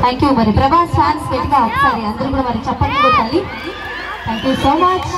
thank you మరి Prabhas fans గట్టిగా ఒకసారి అందరూ కూడా మరి చెప్పండి కొట్టాలి థ్యాంక్ యూ సో మచ్